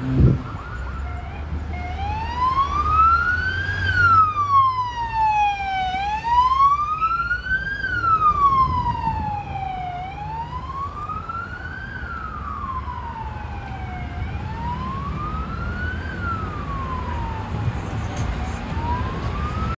Mm-hmm.